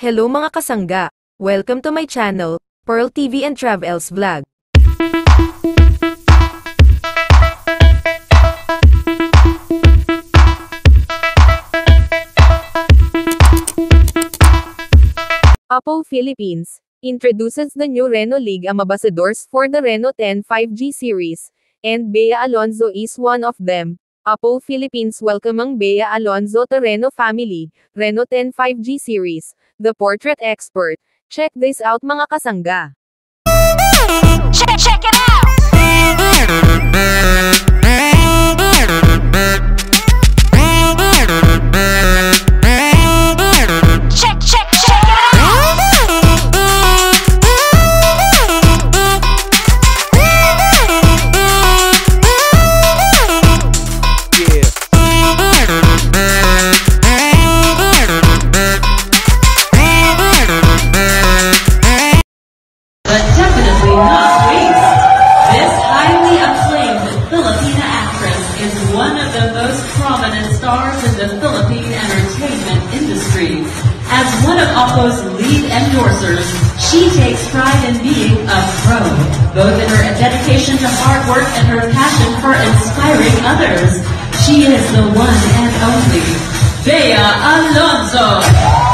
Hello mga kasangga! Welcome to my channel, Pearl TV and Travels Vlog. Apple Philippines introduces the new Renault League ambassadors for the Renault 10 5G series, and Bea Alonzo is one of them. Apple Philippines welcoming Bea Alonzo Renault family, Renault 10 5G series, the portrait expert. Check this out mga kasangga. Check, check it out! Not least, this highly acclaimed Filipina actress is one of the most prominent stars in the Philippine entertainment industry. As one of Oppo's lead endorsers, she takes pride in being a pro, both in her dedication to hard work and her passion for inspiring others. She is the one and only Bea Alonzo.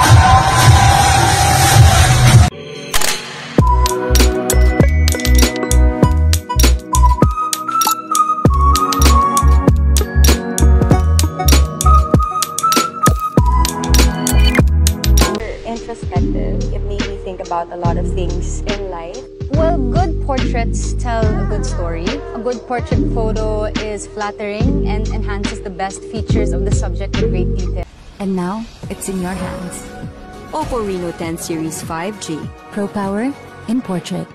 About a lot of things in life. Well, good portraits tell a good story. A good portrait photo is flattering and enhances the best features of the subject in great detail. And now, it's in your hands. Oppo Reno 10 Series 5G. Pro Power in Portrait.